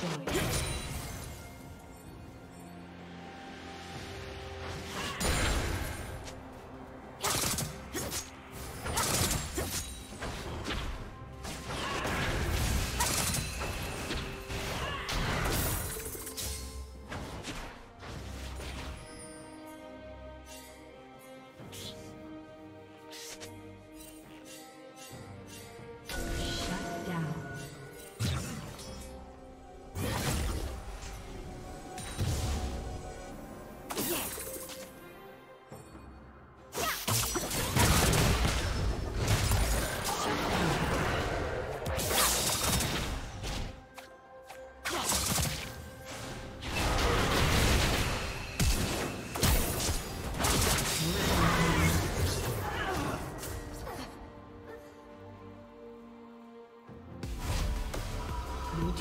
destroyed.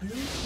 Blue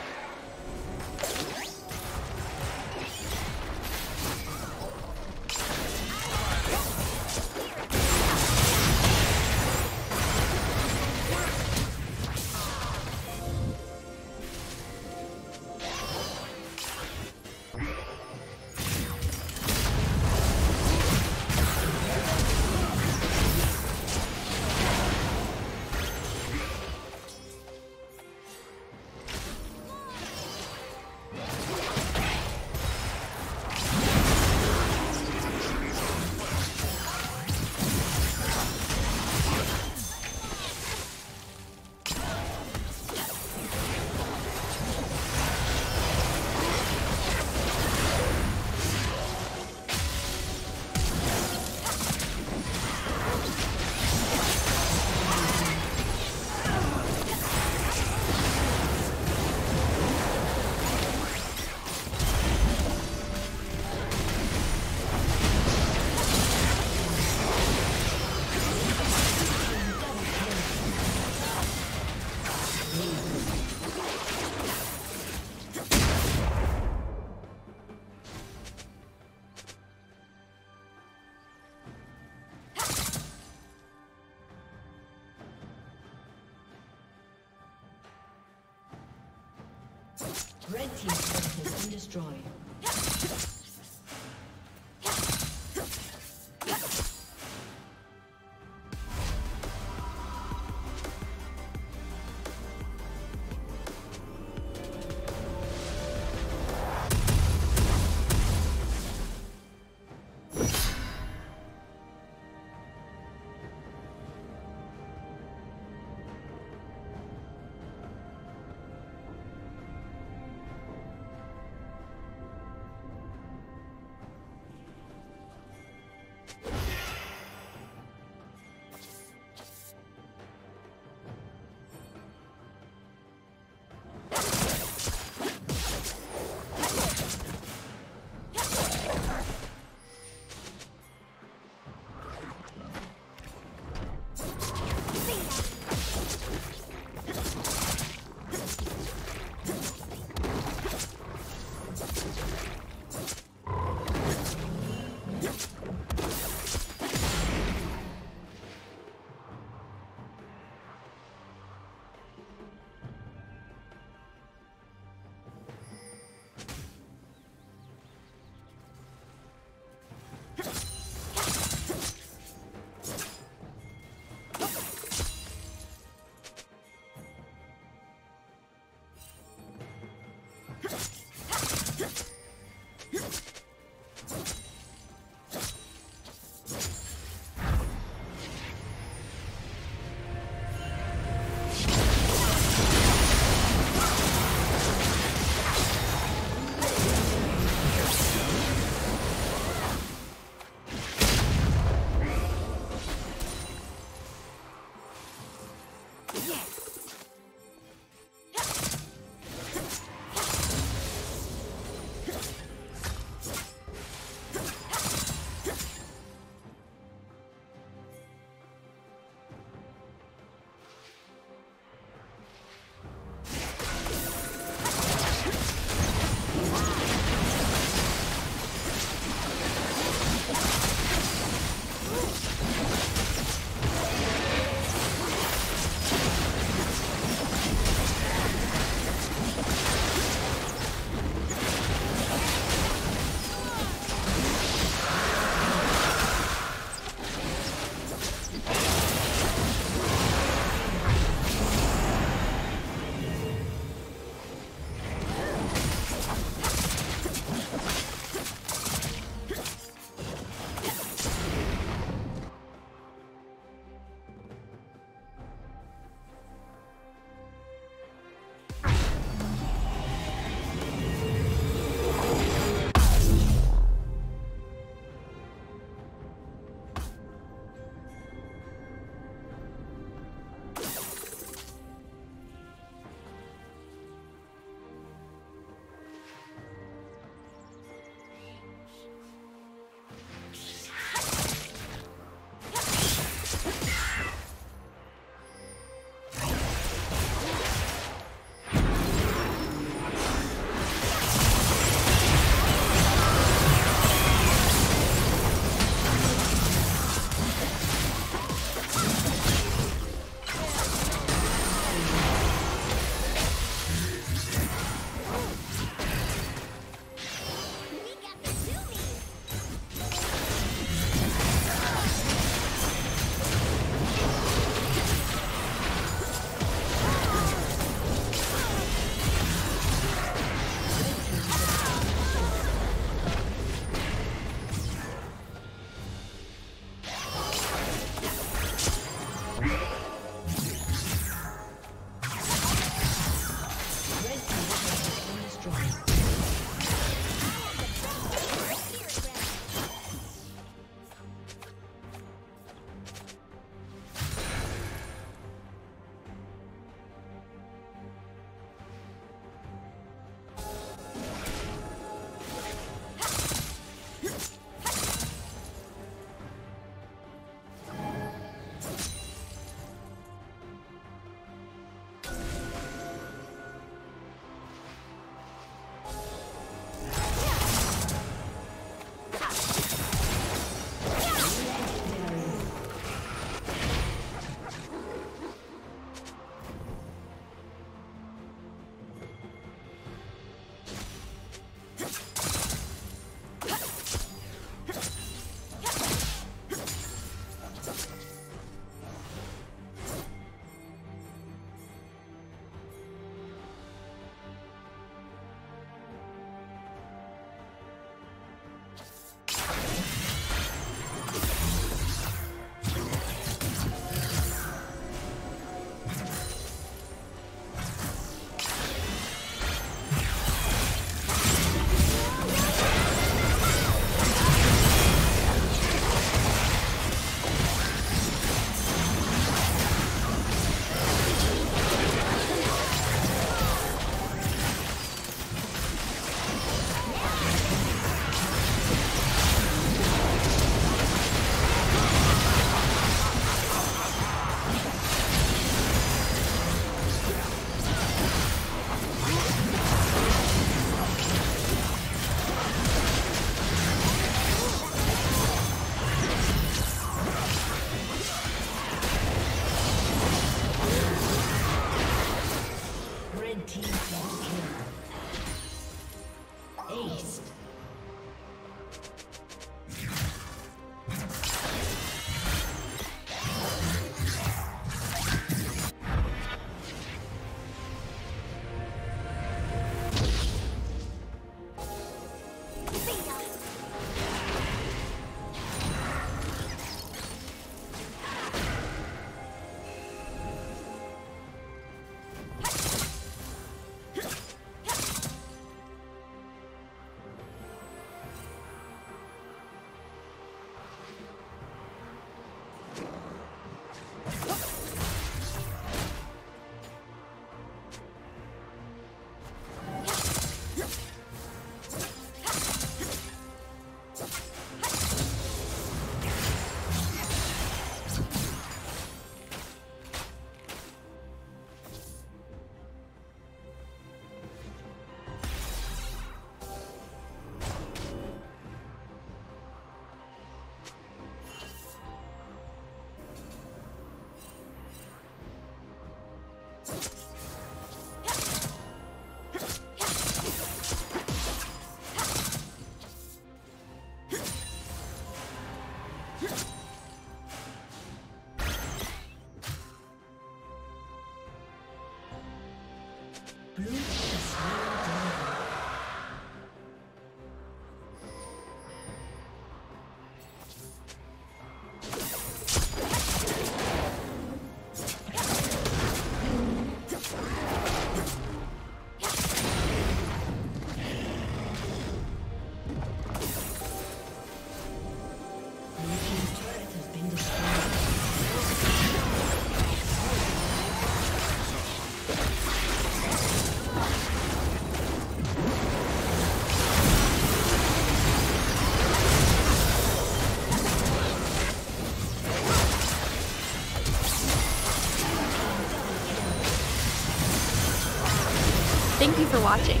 watching.